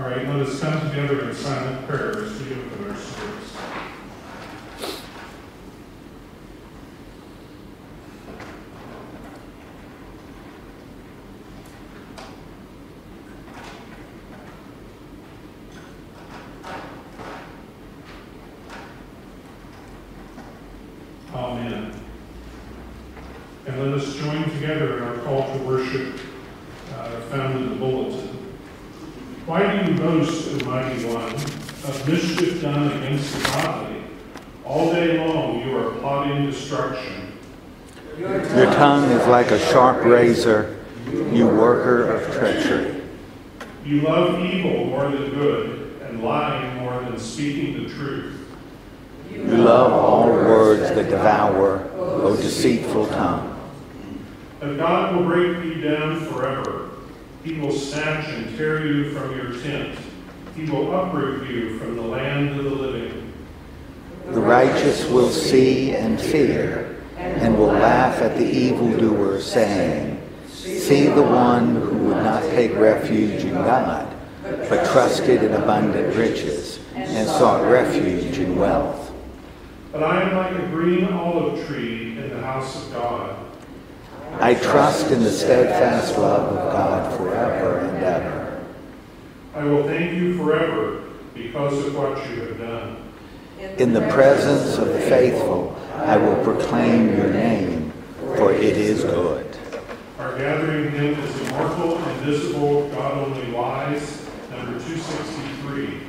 All right, let us come together in silent prayer as we open our. Amen. And let us join together in our call to worship uh, found in the bulletin. Why do you boast, O mighty one, of mischief done against the godly? All day long you are plotting destruction. Your tongue is like a sharp razor, you worker of treachery. You love evil more than good, and lying more than speaking the truth. You love all words that devour, O deceitful tongue. But God will break you down forever. He will snatch and tear you from your tent. He will uproot you from the land of the living. The righteous will see and fear, and laugh at the evildoer, saying, See the one who would not take refuge in God, but trusted in abundant riches, and sought refuge in wealth. But I am like a green olive tree in the house of God. I trust in the steadfast love of God forever and ever. I will thank you forever because of what you have done. In the presence of the faithful, I will proclaim your name, for it is good. Our gathering hymn is Immortal, Invisible, God Only Wise, number 263.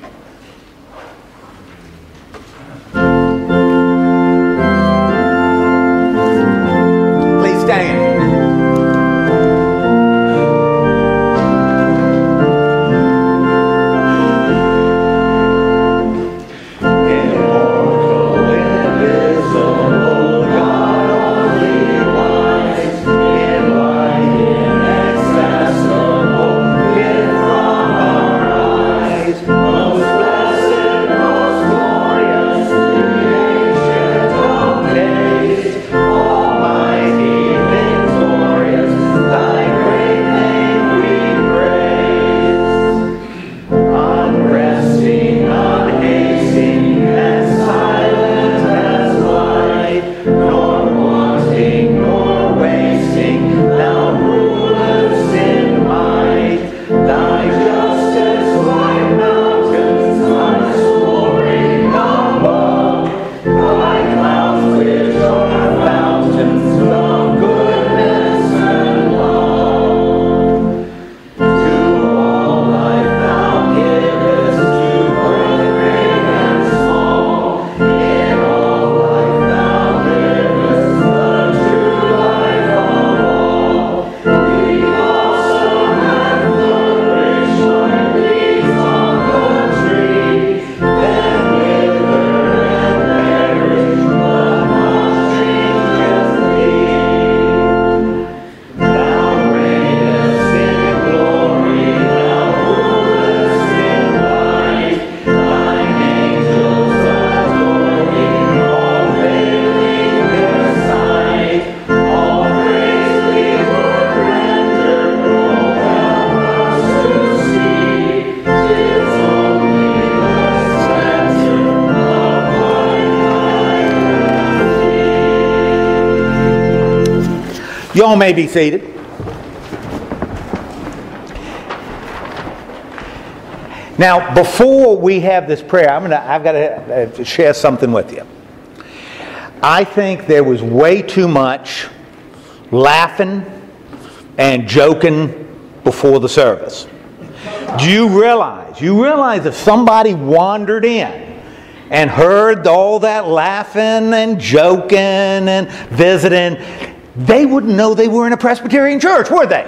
Y'all may be seated. Now, before we have this prayer, I'm gonna, I've got to uh, share something with you. I think there was way too much laughing and joking before the service. Do you realize? You realize if somebody wandered in and heard all that laughing and joking and visiting, they wouldn't know they were in a Presbyterian church, would they?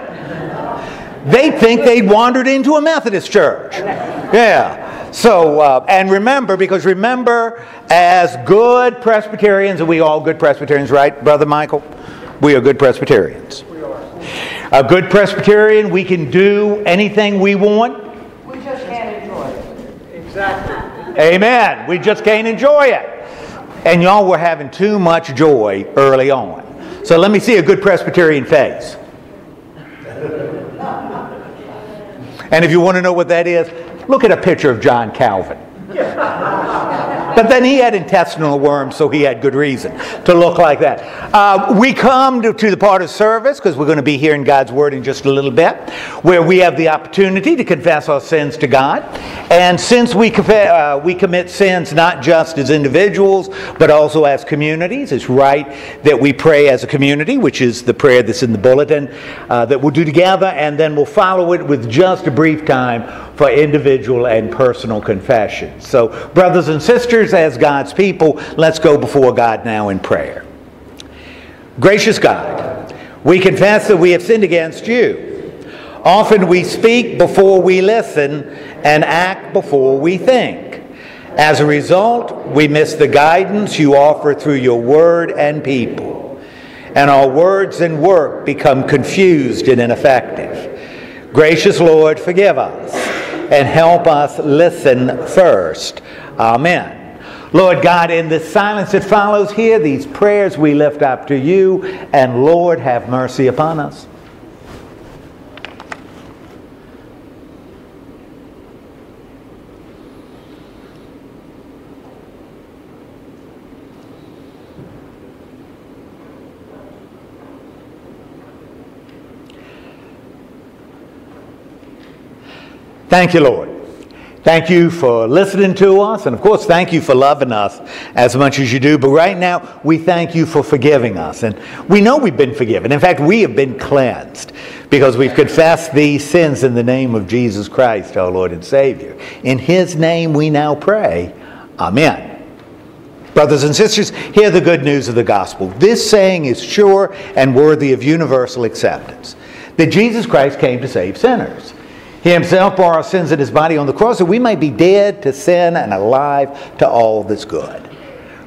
They'd think they'd wandered into a Methodist church. Yeah. So, uh, and remember, because remember, as good Presbyterians, and we all good Presbyterians, right, Brother Michael? We are good Presbyterians. We are. A good Presbyterian, we can do anything we want. We just can't enjoy it. Exactly. Amen. We just can't enjoy it. And y'all were having too much joy early on. So let me see a good Presbyterian face. And if you want to know what that is, look at a picture of John Calvin. But then he had intestinal worms, so he had good reason to look like that. Uh, we come to, to, the part of service, because we're going to be hearing God's word in just a little bit, where we have the opportunity to confess our sins to God. And since we, uh, we commit sins not just as individuals, but also as communities, it's right that we pray as a community, which is the prayer that's in the bulletin uh, that we'll do together, and then we'll follow it with just a brief time for individual and personal confession. So, brothers and sisters, as God's people, let's go before God now in prayer. Gracious God, we confess that we have sinned against you. Often we speak before we listen and act before we think. As a result, we miss the guidance you offer through your word and people. And our words and work become confused and ineffective. Gracious Lord, forgive us and help us listen first. Amen. Lord God, in the silence that follows here, these prayers we lift up to you, and Lord, have mercy upon us. Thank you, Lord. Thank you for listening to us, and of course, thank you for loving us as much as you do. But right now, we thank you for forgiving us. And we know we've been forgiven. In fact, we have been cleansed because we've confessed these sins in the name of Jesus Christ, our Lord and Savior. In His name we now pray. Amen. Brothers and sisters, hear the good news of the gospel. This saying is sure and worthy of universal acceptance that Jesus Christ came to save sinners. He himself bore our sins in his body on the cross that we might be dead to sin and alive to all that's good.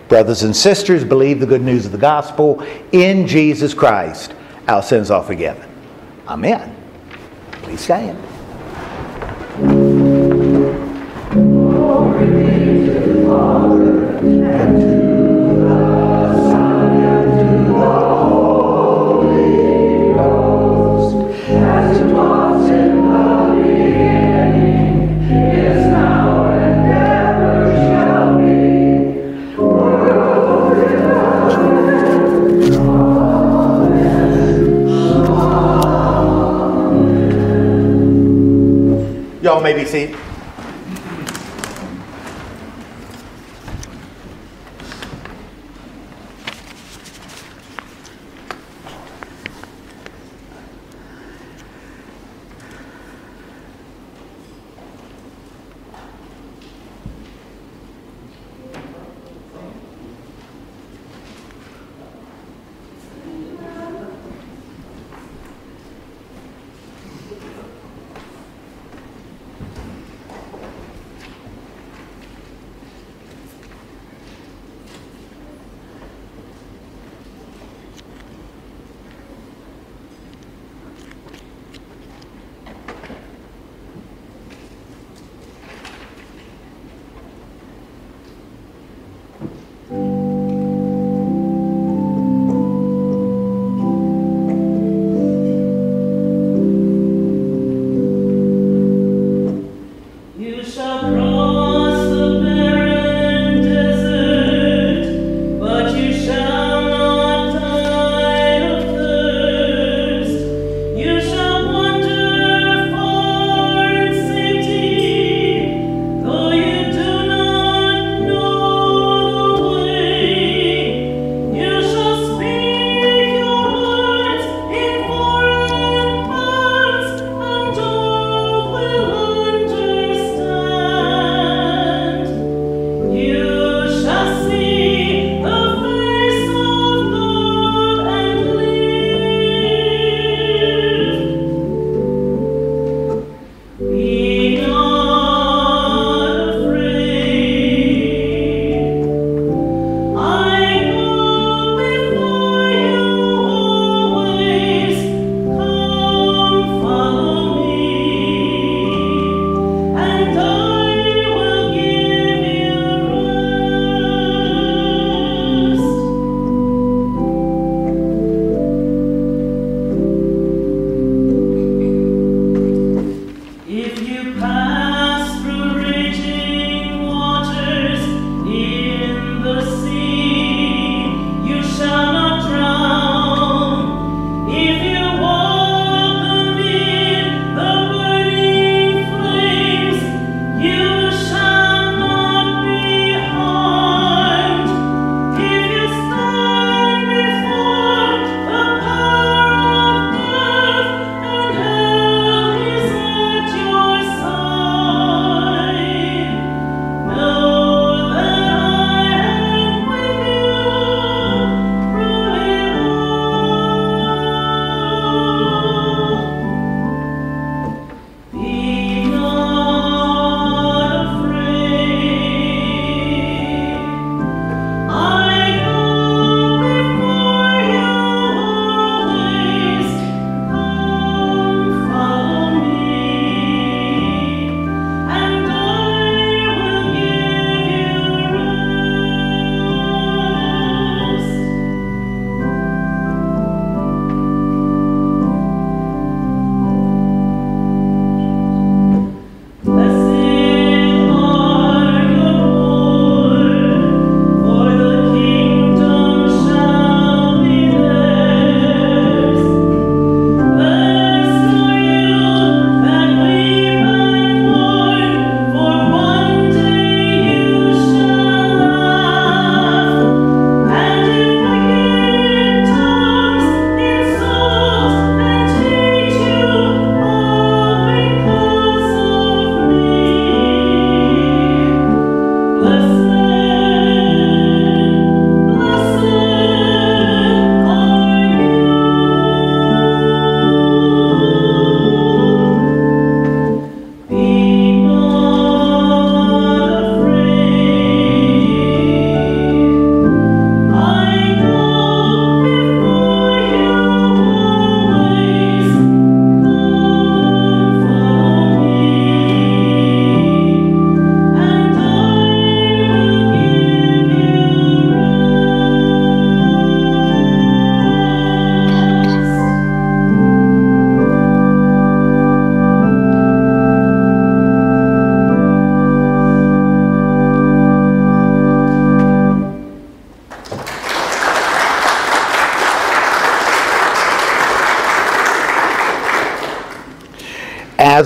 Brothers and sisters, believe the good news of the gospel. In Jesus Christ, our sins are forgiven. Amen. Please stand.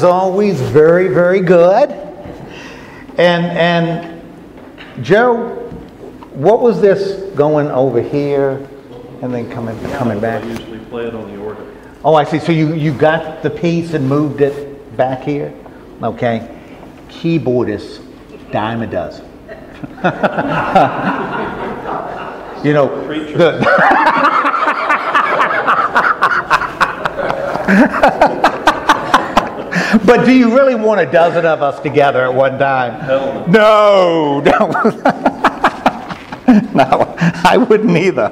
As always, very, very good. And, and Joe, what was this going over here and then coming, coming back? I usually play it on the organ. Oh, I see. So you, you got the piece and moved it back here? Okay. Keyboardist, dime a dozen. you know, the, but do you really want a dozen of us together at one time? No. No, no. no, I wouldn't either.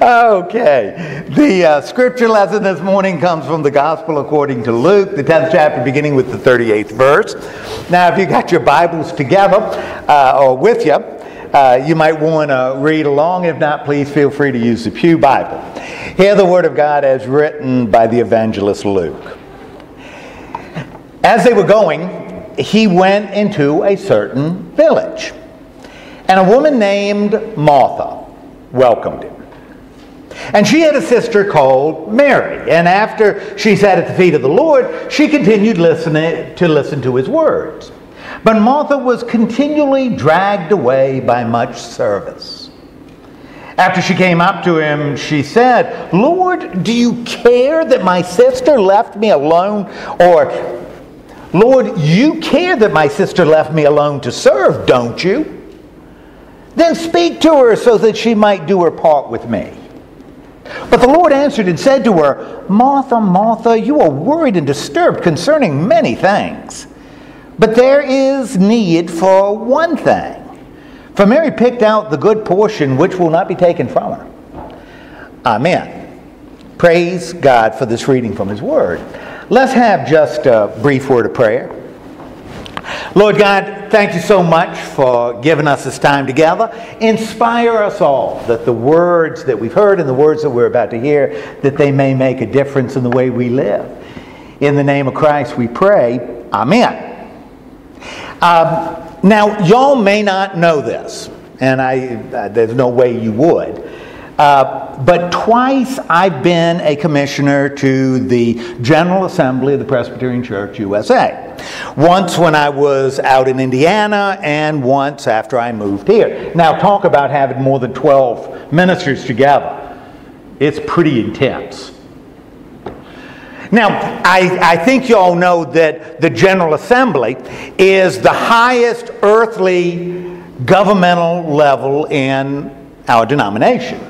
okay. The uh, scripture lesson this morning comes from the Gospel according to Luke, the 10th chapter, beginning with the 38th verse. Now, if you got your Bibles together uh, or with you, uh, you might want to read along. If not, please feel free to use the Pew Bible. Hear the Word of God as written by the evangelist Luke. As they were going, he went into a certain village, and a woman named Martha welcomed him. And she had a sister called Mary, and after she sat at the feet of the Lord, she continued listening to listen to his words. But Martha was continually dragged away by much service. After she came up to him, she said, Lord, do you care that my sister left me alone? Or, Lord, you care that my sister left me alone to serve, don't you? Then speak to her so that she might do her part with me. But the Lord answered and said to her, Martha, Martha, you are worried and disturbed concerning many things. But there is need for one thing. For Mary picked out the good portion which will not be taken from her. Amen. Praise God for this reading from His Word. Let's have just a brief word of prayer. Lord God, thank you so much for giving us this time together. Inspire us all that the words that we've heard and the words that we're about to hear, that they may make a difference in the way we live. In the name of Christ we pray. Amen. Um, now, y'all may not know this, and I, uh, there's no way you would. Uh, but twice I've been a commissioner to the General Assembly of the Presbyterian Church USA. Once when I was out in Indiana, and once after I moved here. Now, talk about having more than 12 ministers together. It's pretty intense. Now, I, I think you all know that the General Assembly is the highest earthly governmental level in our denomination.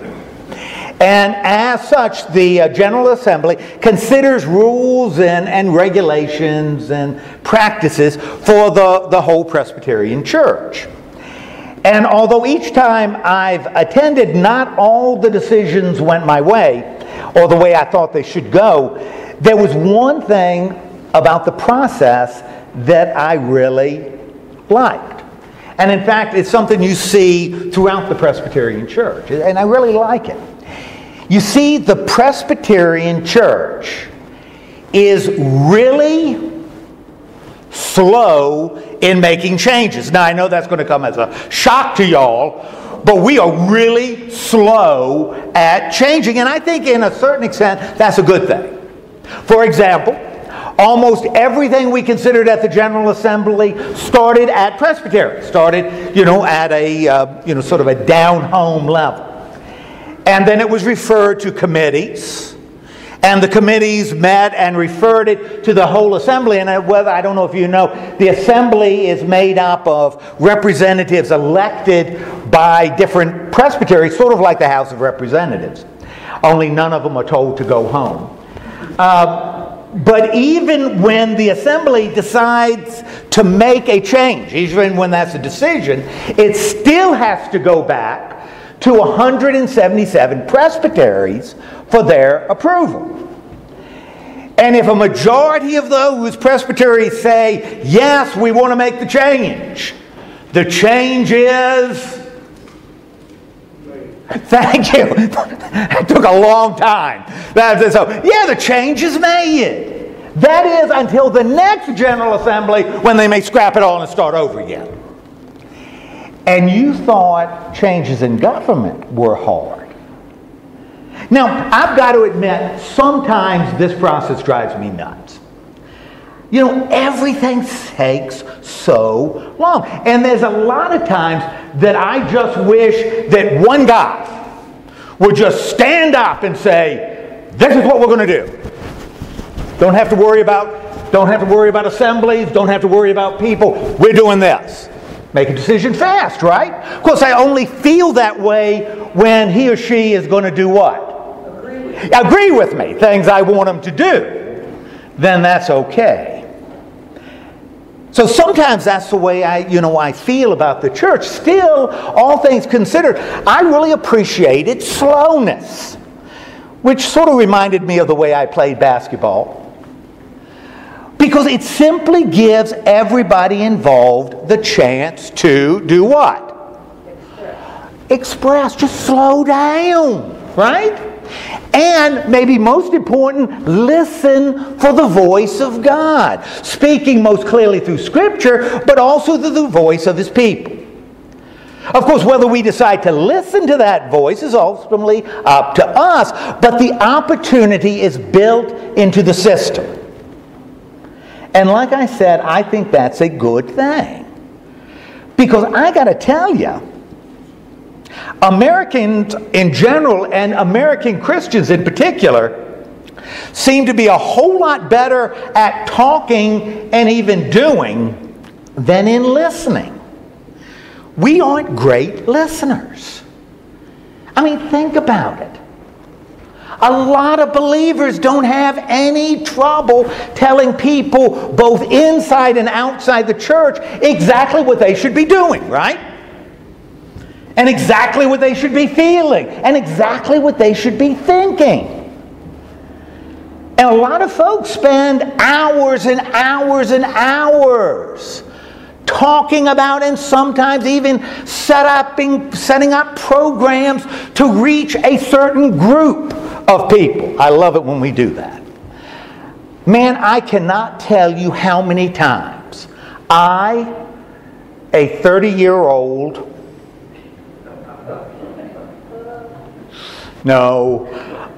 And as such, the uh, General Assembly considers rules and, and regulations and practices for the, the whole Presbyterian Church. And although each time I've attended, not all the decisions went my way or the way I thought they should go, there was one thing about the process that I really liked. And in fact, it's something you see throughout the Presbyterian Church, and I really like it. You see, the Presbyterian Church is really slow in making changes. Now, I know that's going to come as a shock to y'all, but we are really slow at changing, and I think in a certain extent that's a good thing. For example, almost everything we considered at the General Assembly started at Presbytery, started, you know, at a, uh, you know, sort of a down home level. And then it was referred to committees. And the committees met and referred it to the whole assembly. And whether, I don't know if you know, the assembly is made up of representatives elected by different presbyteries, sort of like the House of Representatives. Only none of them are told to go home. Uh, but even when the assembly decides to make a change, even when that's a decision, it still has to go back to 177 presbyteries for their approval. And if a majority of those presbyteries say, yes, we want to make the change, the change is. Thank you. it took a long time. So, yeah, the change is made. That is until the next General Assembly when they may scrap it all and start over again and you thought changes in government were hard. Now, I've got to admit, sometimes this process drives me nuts. You know, everything takes so long. And there's a lot of times that I just wish that one guy would just stand up and say, This is what we're going to do. Don't have to worry about, don't have to worry about assemblies, don't have to worry about people. We're doing this. Make a decision fast, right? Of course, I only feel that way when he or she is going to do what? Agree with agree with me, things I want them to do, then that's okay. So sometimes that's the way I, you know, I feel about the church. Still, all things considered, I really appreciate its slowness, which sort of reminded me of the way I played basketball. Because it simply gives everybody involved the chance to do what? Express. Just slow down, right? And maybe most important, listen for the voice of God, speaking most clearly through Scripture, but also through the voice of His people. Of course, whether we decide to listen to that voice is ultimately up to us, but the opportunity is built into the system. And like I said, I think that's a good thing. Because I got to tell you, Americans in general and American Christians in particular seem to be a whole lot better at talking and even doing than in listening. We aren't great listeners. I mean, think about it. A lot of believers don't have any trouble telling people, both inside and outside the church, exactly what they should be doing, right? and exactly what they should be feeling and exactly what they should be thinking. And a lot of folks spend hours and hours and hours talking about and sometimes even set up, setting up programs to reach a certain group of people. I love it when we do that. Man, I cannot tell you how many times I, a 30 year old No,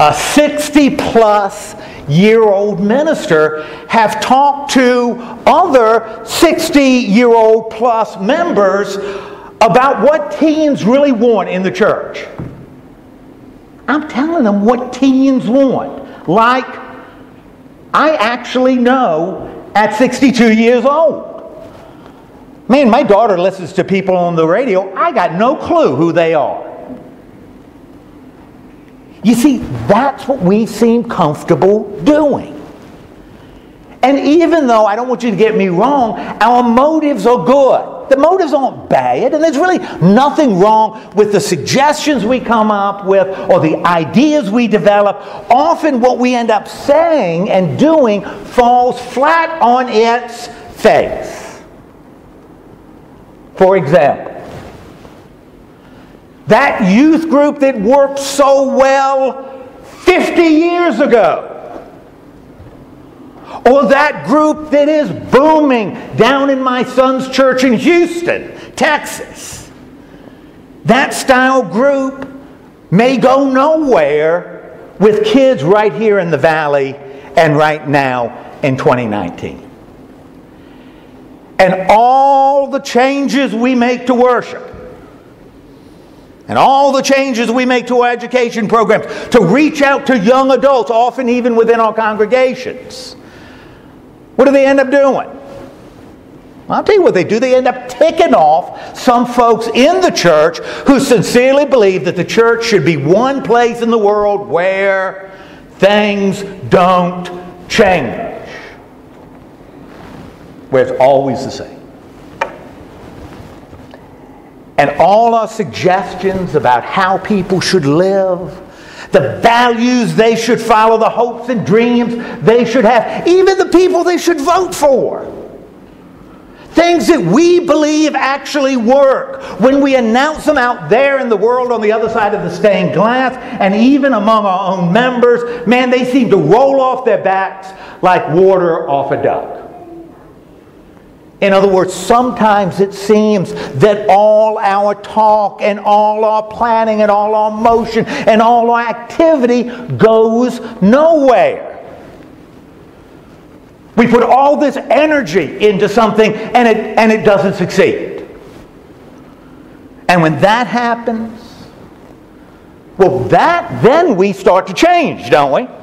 a 60 plus year old minister have talked to other 60 year old plus members about what teens really want in the church. I'm telling them what teens want. Like, I actually know at 62 years old. Man, my daughter listens to people on the radio. I got no clue who they are. You see, that's what we seem comfortable doing. And even though, I don't want you to get me wrong, our motives are good. The motives aren't bad, and there's really nothing wrong with the suggestions we come up with or the ideas we develop. Often, what we end up saying and doing falls flat on its face. For example, that youth group that worked so well 50 years ago. Or that group that is booming down in my son's church in Houston, Texas. That style group may go nowhere with kids right here in the valley and right now in 2019. And all the changes we make to worship and all the changes we make to our education programs to reach out to young adults, often even within our congregations. What do they end up doing? I'll tell you what they do. They end up ticking off some folks in the church who sincerely believe that the church should be one place in the world where things don't change, where it's always the same. and all our suggestions about how people should live, the values they should follow, the hopes and dreams they should have, even the people they should vote for. Things that we believe actually work when we announce them out there in the world on the other side of the stained glass and even among our own members, man, they seem to roll off their backs like water off a duck. In other words, sometimes it seems that all our talk and all our planning and all our motion and all our activity goes nowhere. We put all this energy into something and it, and it doesn't succeed. And when that happens, well, that, then we start to change, don't we?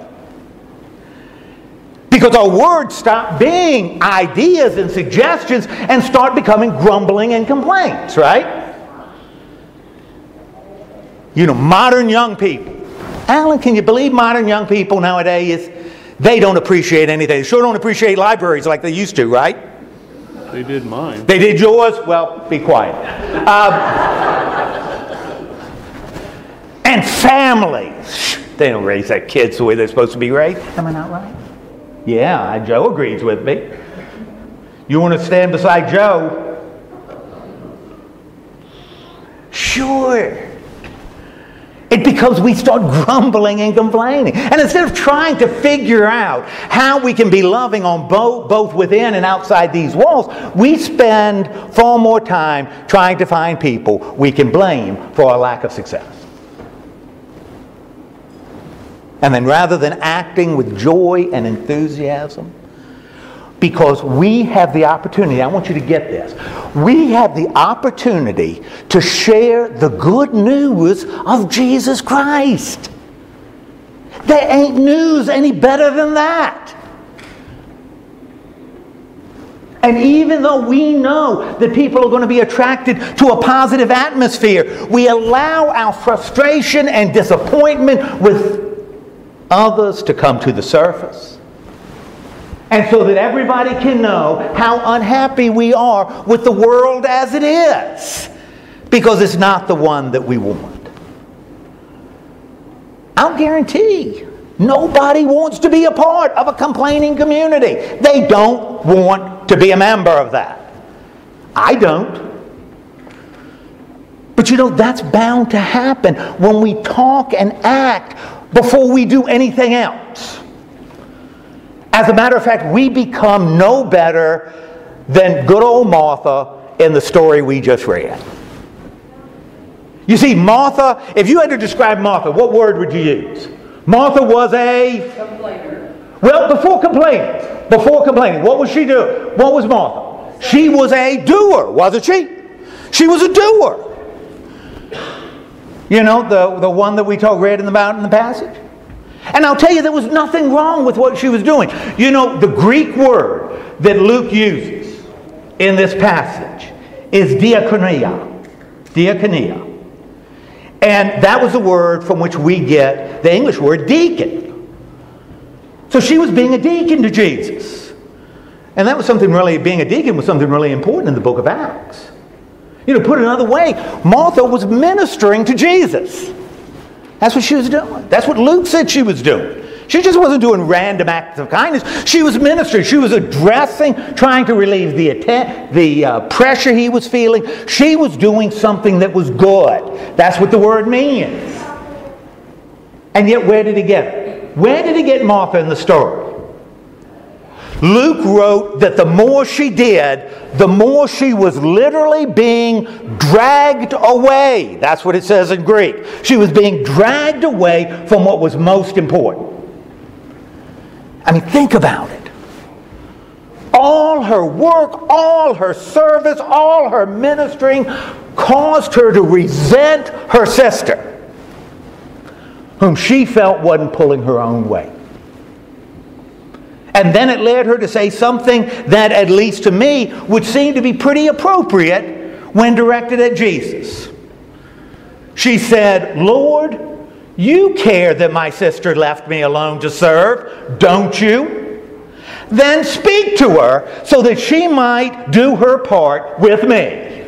Because our words stop being ideas and suggestions and start becoming grumbling and complaints, right? You know, modern young people. Alan, can you believe modern young people nowadays? They don't appreciate anything. They sure don't appreciate libraries like they used to, right? They did mine. They did yours? Well, be quiet. Um, and families. They don't raise their kids the way they're supposed to be raised. Am I not right? Yeah, Joe agrees with me. You want to stand beside Joe? Sure. It because we start grumbling and complaining. And instead of trying to figure out how we can be loving on both, both within and outside these walls, we spend far more time trying to find people we can blame for our lack of success. And then rather than acting with joy and enthusiasm, because we have the opportunity, I want you to get this. We have the opportunity to share the good news of Jesus Christ. There ain't news any better than that. And even though we know that people are going to be attracted to a positive atmosphere, we allow our frustration and disappointment with others to come to the surface. And so that everybody can know how unhappy we are with the world as it is. Because it's not the one that we want. I'll guarantee nobody wants to be a part of a complaining community. They don't want to be a member of that. I don't. But you know, that's bound to happen when we talk and act before we do anything else. As a matter of fact, we become no better than good old Martha in the story we just read. You see, Martha, if you had to describe Martha, what word would you use? Martha was a complainer. Well, before complaining, before complaining, what was she doing? What was Martha? She was a doer, wasn't she? She was a doer. You know, the, the one that we told read in the the passage? And I'll tell you, there was nothing wrong with what she was doing. You know, the Greek word that Luke uses in this passage is diakonia. Diakonia. And that was the word from which we get the English word deacon. So she was being a deacon to Jesus. And that was something really, being a deacon was something really important in the book of Acts. You know, put another way, Martha was ministering to Jesus. That's what she was doing. That's what Luke said she was doing. She just wasn't doing random acts of kindness. She was ministering. She was addressing, trying to relieve the, atten- the uh, pressure he was feeling. She was doing something that was good. That's what the word means. And yet, where did he get it? Where did he get Martha in the story? Luke wrote that the more she did, the more she was literally being dragged away. That's what it says in Greek. She was being dragged away from what was most important. I mean, think about it. All her work, all her service, all her ministering caused her to resent her sister, whom she felt wasn't pulling her own way. And then it led her to say something that, at least to me, would seem to be pretty appropriate when directed at Jesus. She said, Lord, you care that my sister left me alone to serve, don't you? Then speak to her so that she might do her part with me.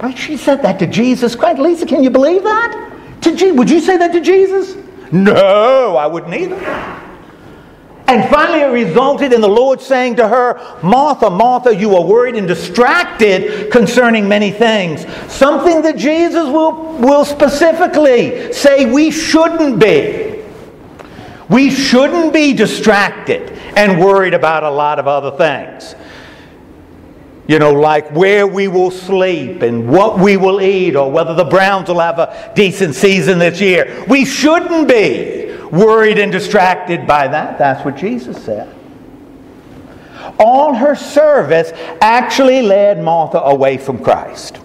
Right? She said that to Jesus Christ. Lisa, can you believe that? To Je- would you say that to Jesus? No, I wouldn't either. And finally, it resulted in the Lord saying to her, Martha, Martha, you are worried and distracted concerning many things. Something that Jesus will, will specifically say we shouldn't be. We shouldn't be distracted and worried about a lot of other things. You know, like where we will sleep and what we will eat or whether the Browns will have a decent season this year. We shouldn't be worried and distracted by that. That's what Jesus said. all her service actually led Martha away from Christ.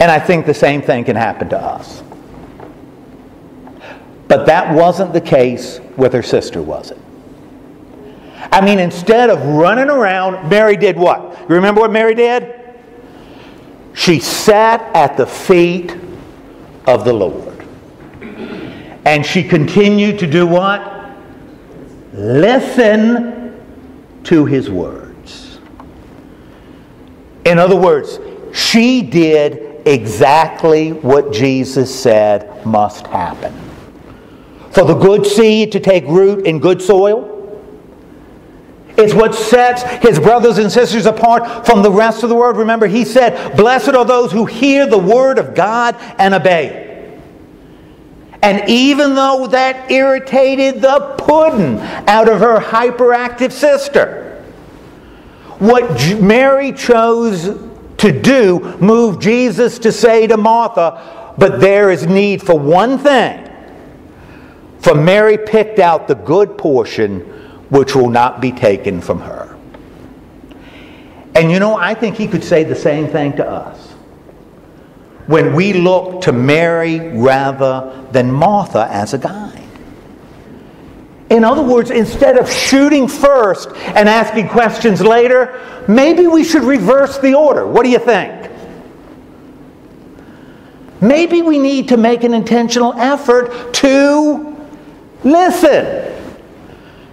And I think the same thing can happen to us. But that wasn't the case with her sister, was it? I mean, instead of running around, Mary did what? You remember what Mary did? She sat at the feet of the Lord. And she continued to do what? Listen to his words. In other words, she did exactly what Jesus said must happen. For the good seed to take root in good soil, it's what sets his brothers and sisters apart from the rest of the world. Remember, he said, Blessed are those who hear the word of God and obey. And even though that irritated the pudding out of her hyperactive sister, what Mary chose to do moved Jesus to say to Martha, But there is need for one thing. For Mary picked out the good portion which will not be taken from her. And you know, I think he could say the same thing to us. When we look to Mary rather than Martha as a guide. In other words, instead of shooting first and asking questions later, maybe we should reverse the order. What do you think? Maybe we need to make an intentional effort to listen.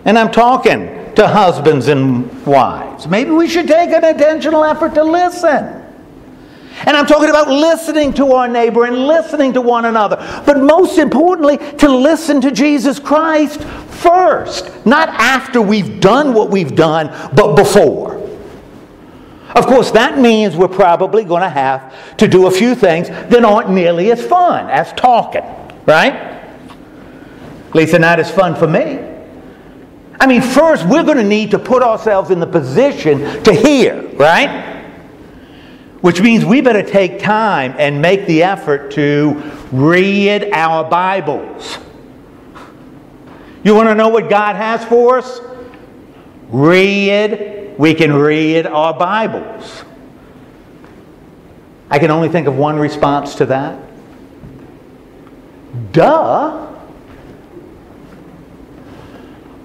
And I'm talking to husbands and wives. Maybe we should take an intentional effort to listen. And I'm talking about listening to our neighbor and listening to one another. But most importantly, to listen to Jesus Christ first. Not after we've done what we've done, but before. Of course, that means we're probably going to have to do a few things that aren't nearly as fun as talking, right? At least they're not as fun for me. I mean, first, we're going to need to put ourselves in the position to hear, right? Which means we better take time and make the effort to read our Bibles. You want to know what God has for us? Read. We can read our Bibles. I can only think of one response to that. Duh.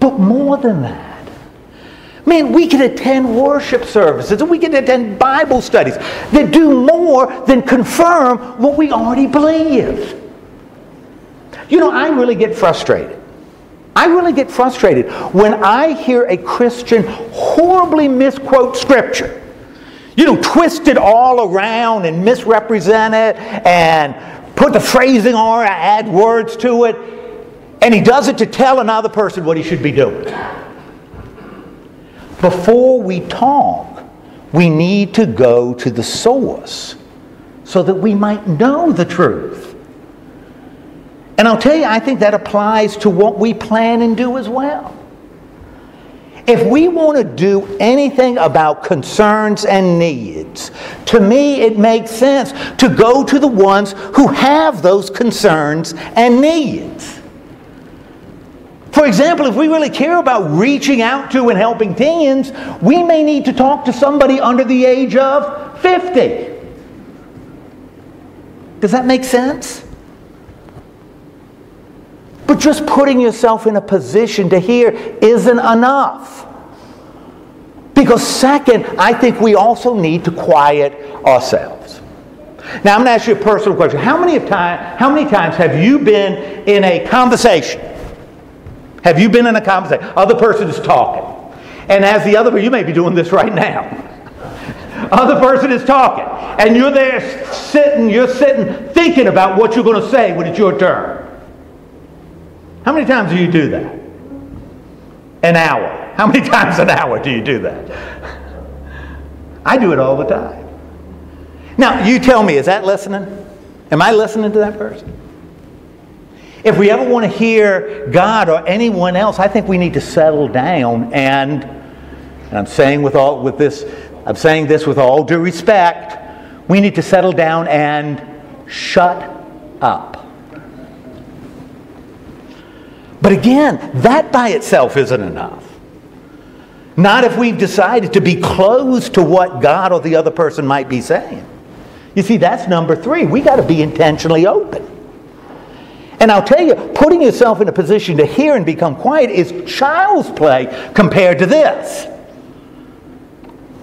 But more than that, Man, we can attend worship services and we can attend Bible studies that do more than confirm what we already believe. You know, I really get frustrated. I really get frustrated when I hear a Christian horribly misquote Scripture. You know, twist it all around and misrepresent it and put the phrasing or add words to it and he does it to tell another person what he should be doing. Before we talk, we need to go to the source so that we might know the truth. And I'll tell you, I think that applies to what we plan and do as well. If we want to do anything about concerns and needs, to me it makes sense to go to the ones who have those concerns and needs. For example, if we really care about reaching out to and helping teens, we may need to talk to somebody under the age of 50. Does that make sense? But just putting yourself in a position to hear isn't enough. Because, second, I think we also need to quiet ourselves. Now, I'm going to ask you a personal question. How many, time, how many times have you been in a conversation? Have you been in a conversation? Other person is talking. And as the other, person, you may be doing this right now. other person is talking. And you're there sitting, you're sitting thinking about what you're going to say when it's your turn. How many times do you do that? An hour. How many times an hour do you do that? I do it all the time. Now, you tell me, is that listening? Am I listening to that person? If we ever want to hear God or anyone else, I think we need to settle down and, and I'm saying with all with this, I'm saying this with all due respect, we need to settle down and shut up. But again, that by itself isn't enough. Not if we've decided to be closed to what God or the other person might be saying. You see, that's number three. We got to be intentionally open. And I'll tell you, putting yourself in a position to hear and become quiet is child's play compared to this.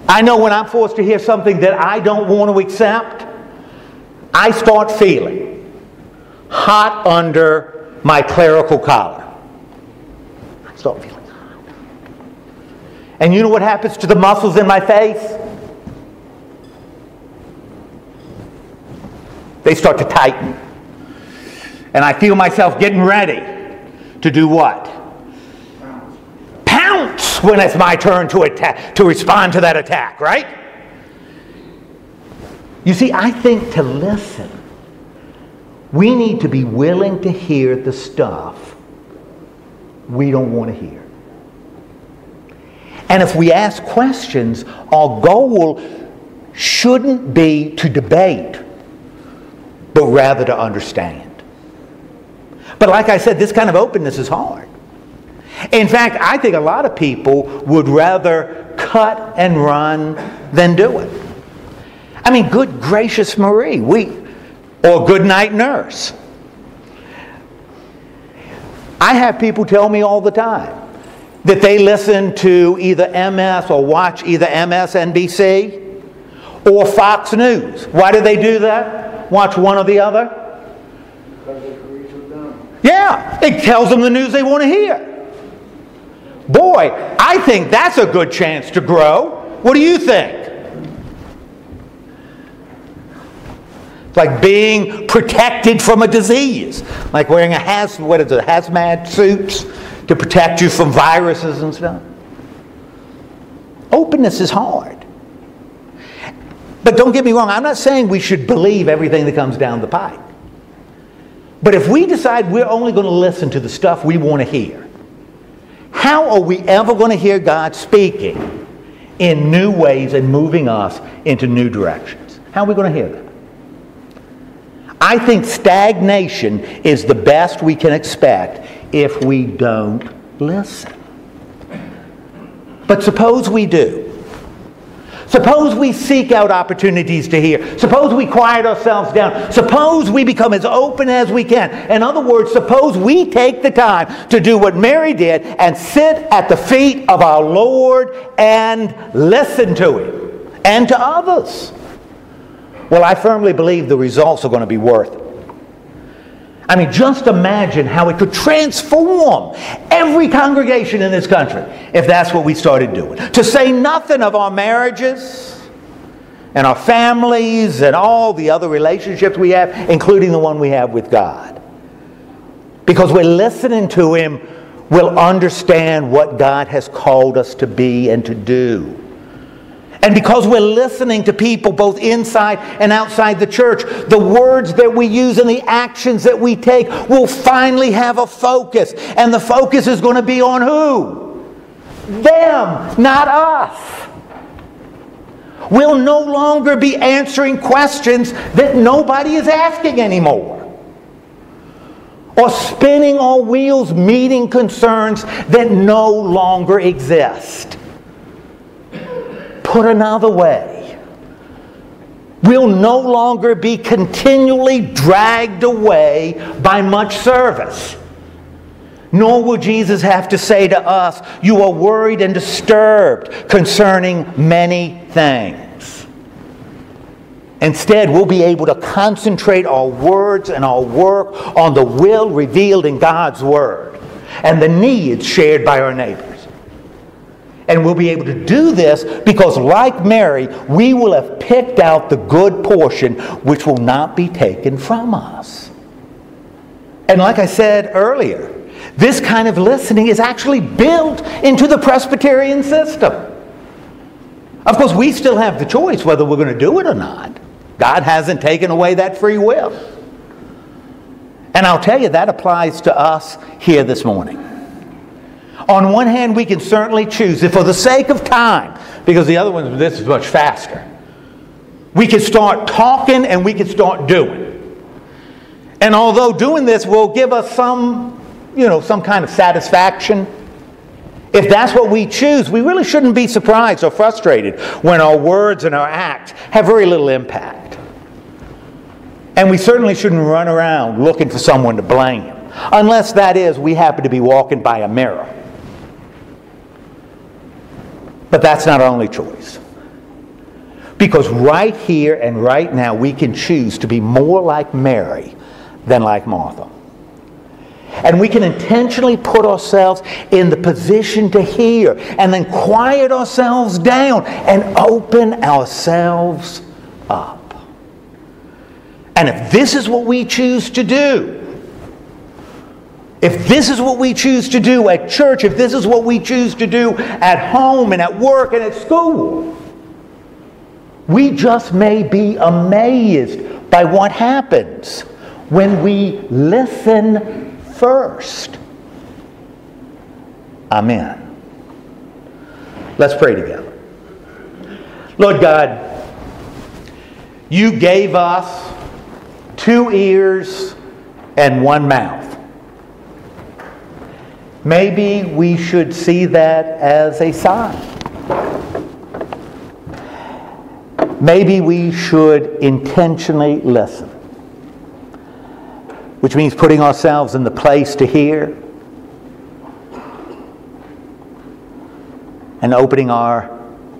I know when I'm forced to hear something that I don't want to accept, I start feeling hot under my clerical collar. I start feeling hot. And you know what happens to the muscles in my face? They start to tighten. And I feel myself getting ready to do what? Pounce when it's my turn to attack, to respond to that attack, right? You see, I think to listen, we need to be willing to hear the stuff we don't want to hear. And if we ask questions, our goal shouldn't be to debate, but rather to understand. But like I said, this kind of openness is hard. In fact, I think a lot of people would rather cut and run than do it. I mean, good gracious Marie, we, or good night nurse. I have people tell me all the time that they listen to either MS or watch either MSNBC or Fox News. Why do they do that? Watch one or the other? Yeah, it tells them the news they want to hear. Boy, I think that's a good chance to grow. What do you think? It's like being protected from a disease, like wearing a haz what is it, hazmat suits to protect you from viruses and stuff. Openness is hard. But don't get me wrong, I'm not saying we should believe everything that comes down the pipe. But if we decide we're only going to listen to the stuff we want to hear, how are we ever going to hear God speaking in new ways and moving us into new directions? How are we going to hear that? I think stagnation is the best we can expect if we don't listen. But suppose we do. Suppose we seek out opportunities to hear. Suppose we quiet ourselves down. Suppose we become as open as we can. In other words, suppose we take the time to do what Mary did and sit at the feet of our Lord and listen to Him and to others. Well, I firmly believe the results are going to be worth it. I mean, just imagine how it could transform every congregation in this country if that's what we started doing. To say nothing of our marriages and our families and all the other relationships we have, including the one we have with God. Because we're listening to Him, we'll understand what God has called us to be and to do. And because we're listening to people both inside and outside the church, the words that we use and the actions that we take will finally have a focus. And the focus is going to be on who? Them, not us. We'll no longer be answering questions that nobody is asking anymore. Or spinning our wheels meeting concerns that no longer exist. Put another way, we'll no longer be continually dragged away by much service. Nor will Jesus have to say to us, You are worried and disturbed concerning many things. Instead, we'll be able to concentrate our words and our work on the will revealed in God's Word and the needs shared by our neighbors. And we'll be able to do this because, like Mary, we will have picked out the good portion which will not be taken from us. And like I said earlier, this kind of listening is actually built into the Presbyterian system. Of course, we still have the choice whether we're going to do it or not. God hasn't taken away that free will. And I'll tell you, that applies to us here this morning. On one hand, we can certainly choose if, for the sake of time, because the other one, this is much faster, we can start talking and we can start doing. And although doing this will give us some, you know, some kind of satisfaction, If that's what we choose, we really shouldn't be surprised or frustrated when our words and our acts have very little impact. And we certainly shouldn't run around looking for someone to blame, unless that is we happen to be walking by a mirror. But that's not our only choice. Because right here and right now, we can choose to be more like Mary than like Martha. And we can intentionally put ourselves in the position to hear and then quiet ourselves down and open ourselves up. And if this is what we choose to do, if this is what we choose to do at church, if this is what we choose to do at home and at work and at school, we just may be amazed by what happens when we listen first. Amen. Let's pray together. Lord God, you gave us two ears and one mouth. Maybe we should see that as a sign. Maybe we should intentionally listen, which means putting ourselves in the place to hear and opening our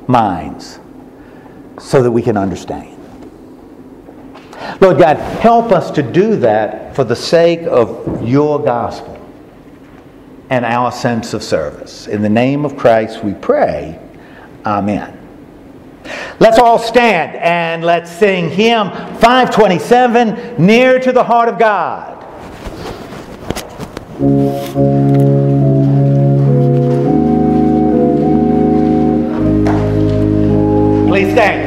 minds so that we can understand. Lord God, help us to do that for the sake of your gospel and our sense of service. In the name of Christ we pray. Amen. Let's all stand and let's sing hymn 527 Near to the Heart of God. Please stand.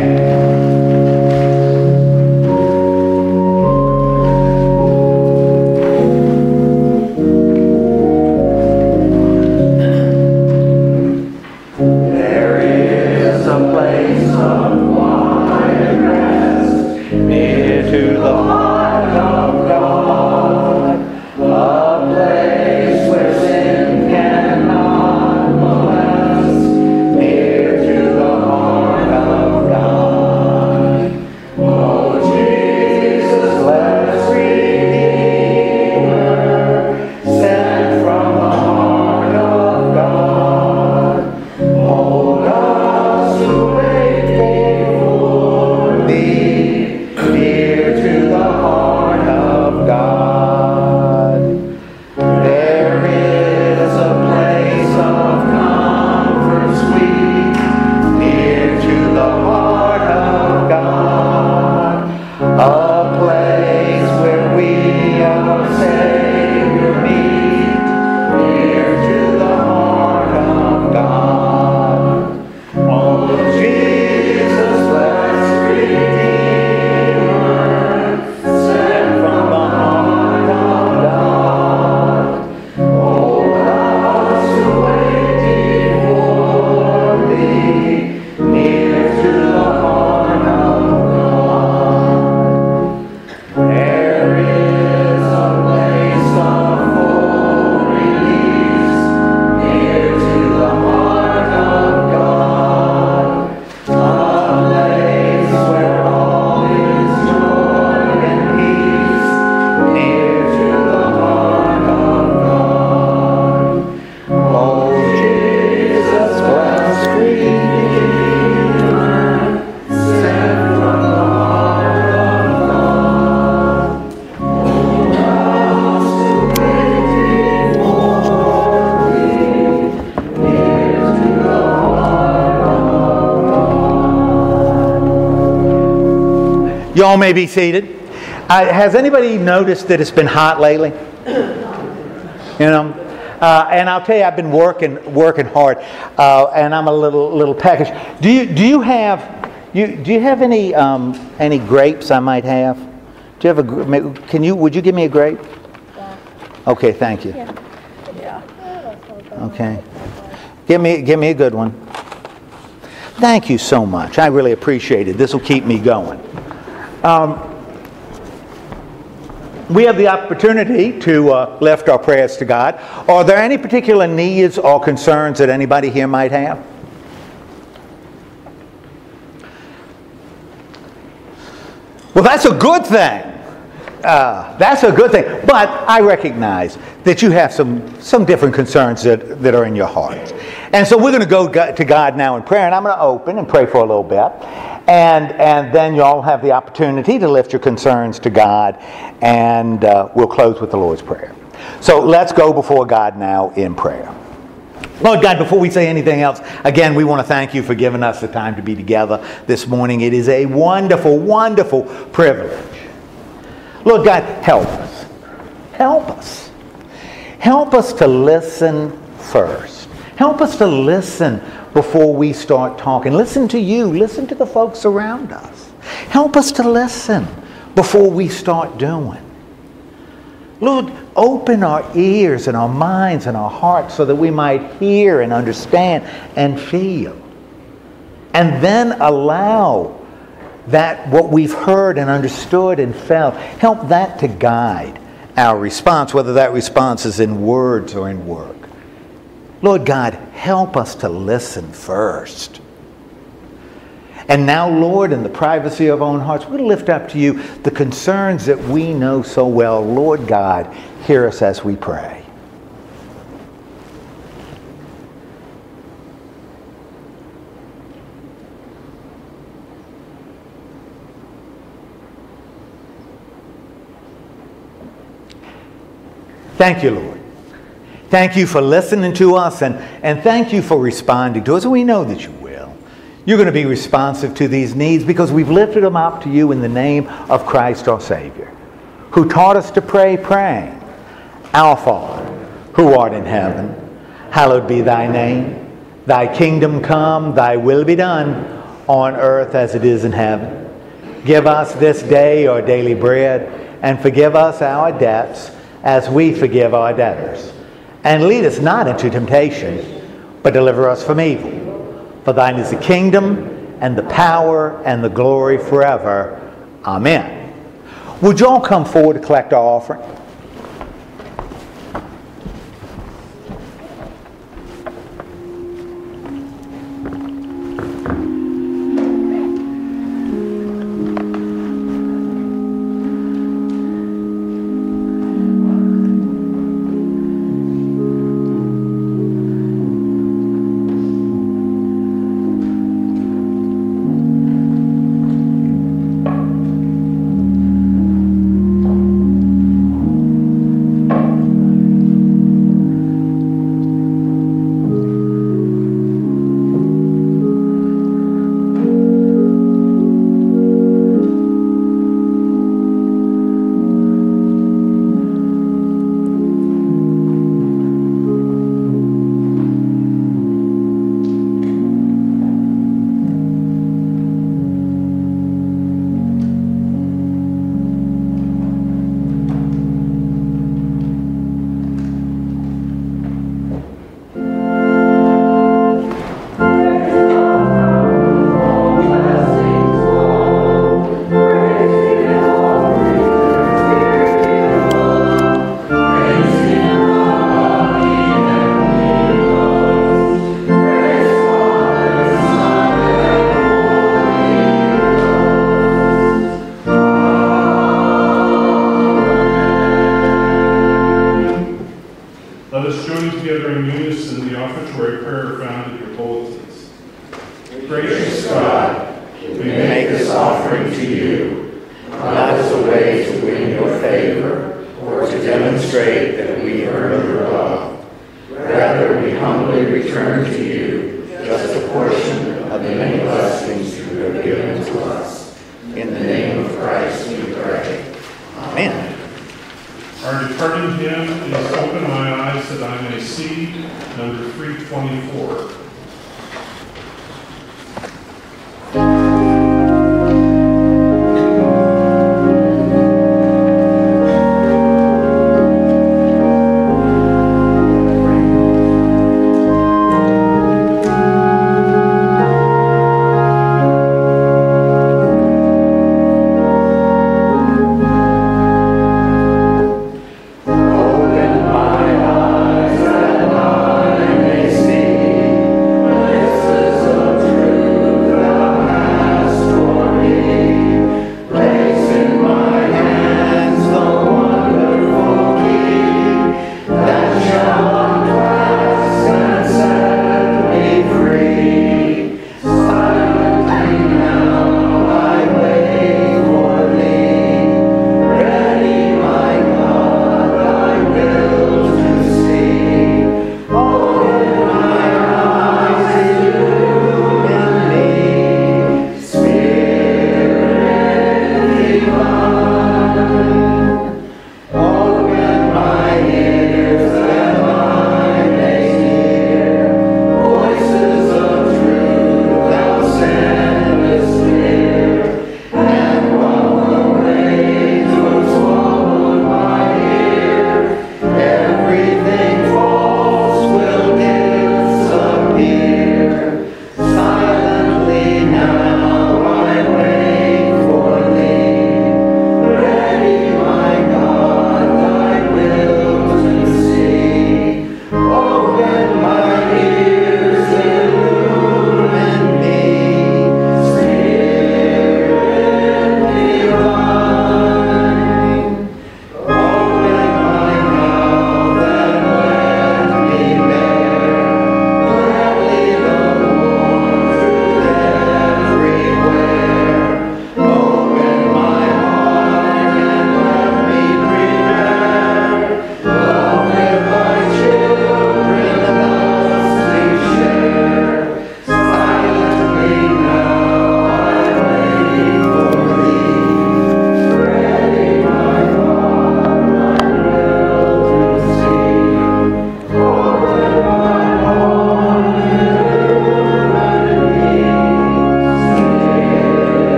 Y'all may be seated. Uh, has anybody noticed that it's been hot lately? You know, uh, and I'll tell you, I've been working working hard, uh, and I'm a little little peckish. Do you do you have you do you have any um, any grapes I might have? Do you have a? Can you? Would you give me a grape? Okay, thank you. Okay, give me give me a good one. Thank you so much. I really appreciate it. This will keep me going. Um, we have the opportunity to uh, lift our prayers to God. Are there any particular needs or concerns that anybody here might have? Well, that's a good thing. Uh, that's a good thing. But I recognize that you have some, some different concerns that, that are in your heart. And so we're going to go to God now in prayer, and I'm going to open and pray for a little bit. And, and then you'll have the opportunity to lift your concerns to God, and uh, we'll close with the Lord's Prayer. So let's go before God now in prayer. Lord God, before we say anything else, again, we want to thank you for giving us the time to be together this morning. It is a wonderful, wonderful privilege. Lord God, help us. Help us. Help us to listen first. Help us to listen before we start talking. Listen to you. Listen to the folks around us. Help us to listen before we start doing. Lord, open our ears and our minds and our hearts so that we might hear and understand and feel. And then allow that what we've heard and understood and felt, help that to guide our response, whether that response is in words or in work. Lord God, help us to listen first. And now, Lord, in the privacy of our own hearts, we lift up to you the concerns that we know so well. Lord God, hear us as we pray. Thank you, Lord. Thank you for listening to us and, and thank you for responding to us. We know that you will. You're going to be responsive to these needs because we've lifted them up to you in the name of Christ our Savior, who taught us to pray, praying, Our Father, who art in heaven, hallowed be thy name. Thy kingdom come, thy will be done on earth as it is in heaven. Give us this day our daily bread and forgive us our debts as we forgive our debtors. And lead us not into temptation, but deliver us from evil. For thine is the kingdom, and the power, and the glory forever. Amen. Would you all come forward to collect our offering?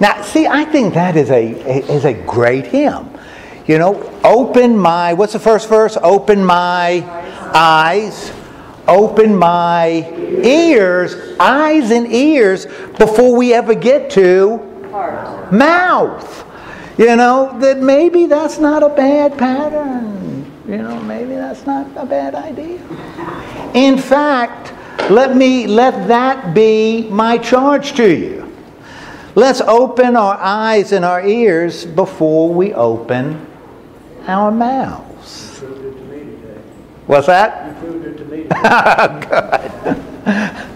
Now, see, I think that is a, is a great hymn. You know, open my, what's the first verse? Open my eyes, open my ears, eyes and ears, before we ever get to mouth. You know, that maybe that's not a bad pattern. You know, maybe that's not a bad idea. In fact, let me let that be my charge to you. Let's open our eyes and our ears before we open our mouths. What's that? Good.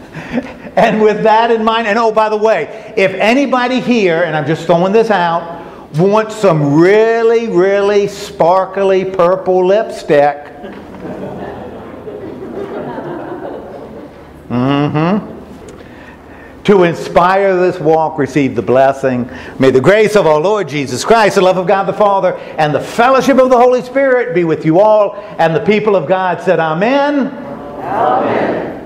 And with that in mind, and oh, by the way, if anybody here, and I'm just throwing this out, wants some really, really sparkly purple lipstick, mm-hmm. To inspire this walk, receive the blessing. May the grace of our Lord Jesus Christ, the love of God the Father, and the fellowship of the Holy Spirit be with you all. And the people of God said, Amen. Amen.